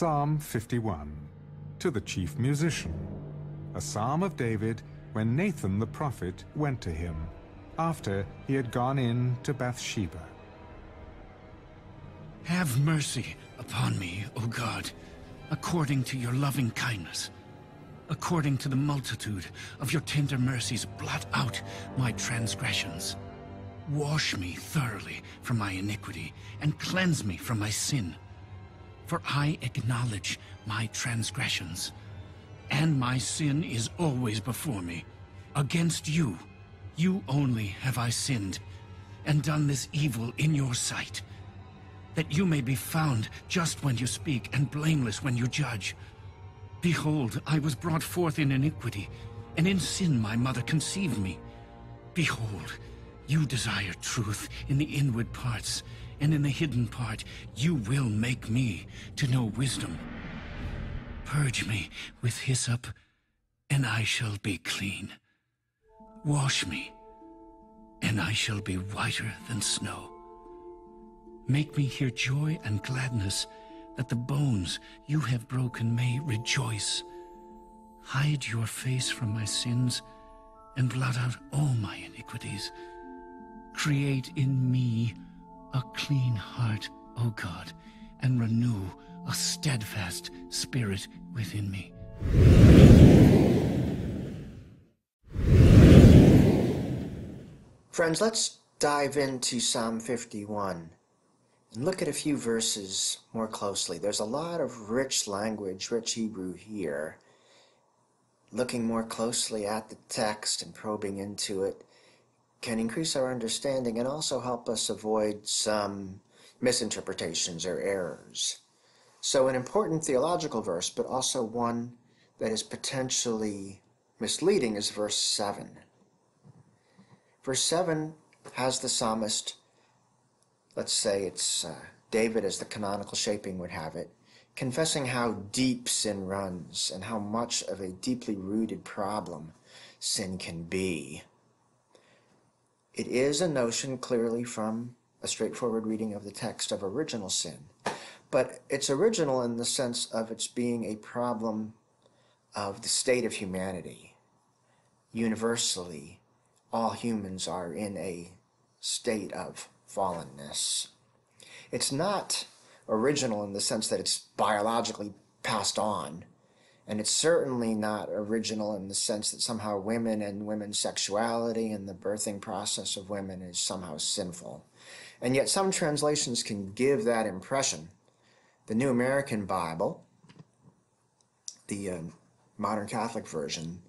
Psalm 51 To the chief musician. A psalm of David when Nathan the prophet went to him, after he had gone in to Bathsheba. Have mercy upon me, O God, according to your loving kindness. According to the multitude of your tender mercies, blot out my transgressions. Wash me thoroughly from my iniquity, and cleanse me from my sin. For I acknowledge my transgressions, and my sin is always before me. Against you, you only have I sinned, and done this evil in your sight, that you may be found just when you speak, and blameless when you judge. Behold, I was brought forth in iniquity, and in sin my mother conceived me. Behold, you desire truth in the inward parts, and in the hidden part you will make me to know wisdom. Purge me with hyssop, and I shall be clean. Wash me, and I shall be whiter than snow. Make me hear joy and gladness, that the bones you have broken may rejoice. Hide your face from my sins, and blot out all my iniquities. Create in me a clean heart, O God, and renew a steadfast spirit within me. Friends, let's dive into Psalm 51 and look at a few verses more closely. There's a lot of rich language, rich Hebrew here. Looking more closely at the text and probing into it can increase our understanding and also help us avoid some misinterpretations or errors. So, an important theological verse, but also one that is potentially misleading, is verse 7. Verse 7 has the psalmist, let's say it's uh, David as the canonical shaping would have it, confessing how deep sin runs and how much of a deeply rooted problem sin can be. It is a notion clearly from a straightforward reading of the text of original sin, but it's original in the sense of its being a problem of the state of humanity. Universally, all humans are in a state of fallenness. It's not original in the sense that it's biologically passed on and it's certainly not original in the sense that somehow women and women's sexuality and the birthing process of women is somehow sinful. And yet some translations can give that impression. The New American Bible, the uh, modern Catholic version,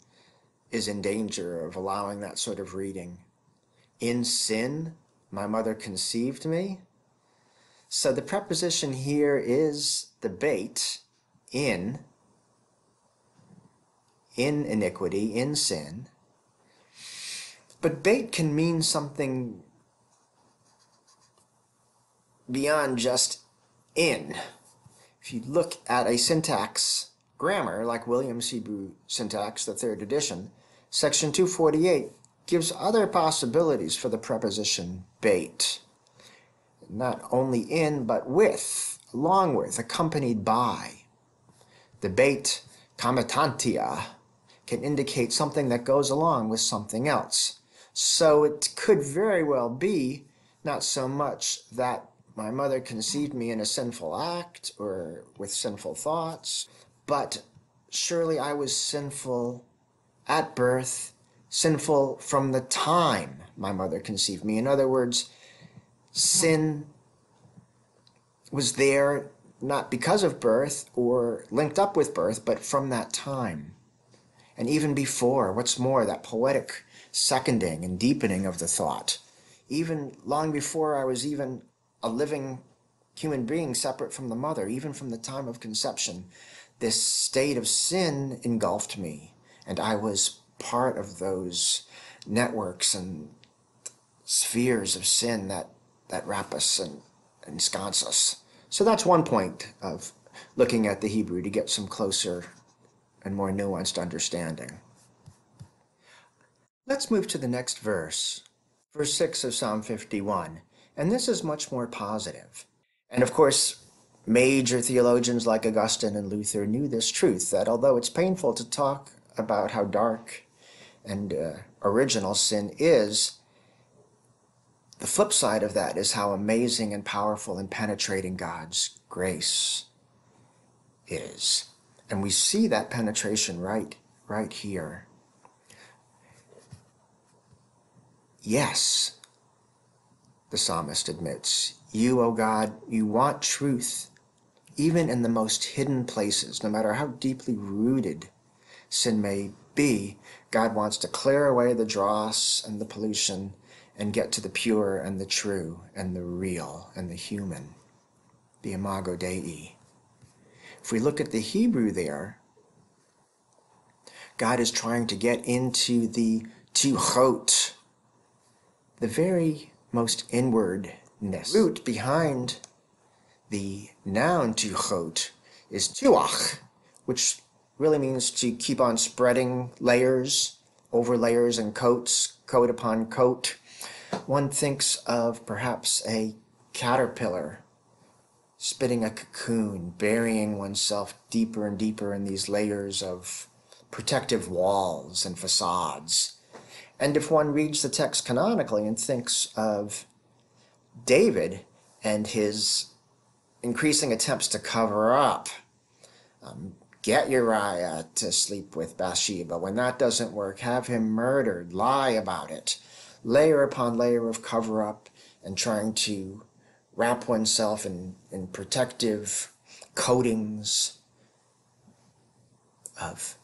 is in danger of allowing that sort of reading. In sin, my mother conceived me. So the preposition here is the bait, in, in iniquity, in sin. But bait can mean something beyond just in. If you look at a syntax grammar like Williams Hebrew syntax, the third edition, section 248 gives other possibilities for the preposition bait. Not only in, but with, along with, accompanied by. The bait comitantia can indicate something that goes along with something else. So it could very well be not so much that my mother conceived me in a sinful act or with sinful thoughts, but surely I was sinful at birth, sinful from the time my mother conceived me. In other words, sin was there not because of birth or linked up with birth, but from that time and even before. What's more, that poetic seconding and deepening of the thought. Even long before I was even a living human being separate from the mother, even from the time of conception, this state of sin engulfed me, and I was part of those networks and spheres of sin that, that wrap us and ensconce us. So that's one point of looking at the Hebrew to get some closer and more nuanced understanding. Let's move to the next verse, verse 6 of Psalm 51. And this is much more positive. And of course, major theologians like Augustine and Luther knew this truth that although it's painful to talk about how dark and uh, original sin is, the flip side of that is how amazing and powerful and penetrating God's grace is. And we see that penetration right, right here. Yes, the psalmist admits, you, O oh God, you want truth, even in the most hidden places, no matter how deeply rooted sin may be. God wants to clear away the dross and the pollution and get to the pure and the true and the real and the human, the imago Dei. If we look at the Hebrew there, God is trying to get into the tuchot, the very most inwardness. The root behind the noun tuchot is tuach, which really means to keep on spreading layers over layers and coats, coat upon coat. One thinks of perhaps a caterpillar spinning a cocoon, burying oneself deeper and deeper in these layers of protective walls and facades. And if one reads the text canonically and thinks of David and his increasing attempts to cover up, um, get Uriah to sleep with Bathsheba. When that doesn't work, have him murdered, lie about it, layer upon layer of cover up and trying to wrap oneself in, in protective coatings of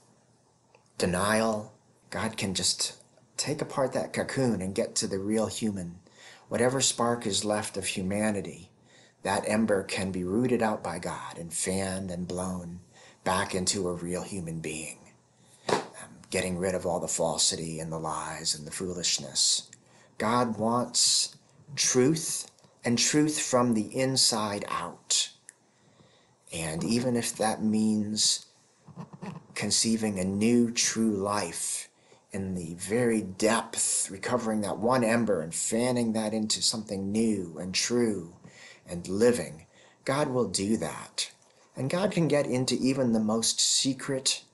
denial. God can just take apart that cocoon and get to the real human. Whatever spark is left of humanity, that ember can be rooted out by God and fanned and blown back into a real human being, um, getting rid of all the falsity and the lies and the foolishness. God wants truth and truth from the inside out. And even if that means conceiving a new true life in the very depth, recovering that one ember and fanning that into something new and true and living, God will do that. And God can get into even the most secret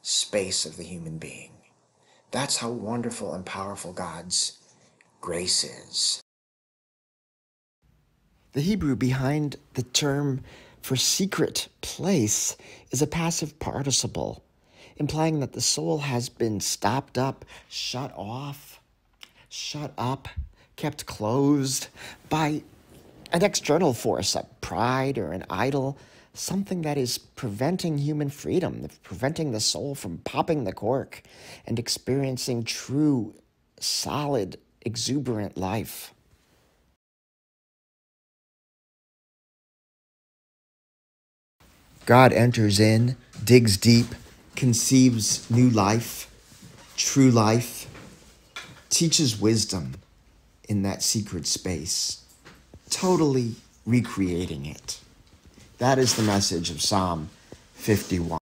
space of the human being. That's how wonderful and powerful God's grace is. The Hebrew behind the term for secret place is a passive participle, implying that the soul has been stopped up, shut off, shut up, kept closed by an external force, a pride or an idol, something that is preventing human freedom, preventing the soul from popping the cork and experiencing true, solid, exuberant life. God enters in, digs deep, conceives new life, true life, teaches wisdom in that secret space, totally recreating it. That is the message of Psalm 51.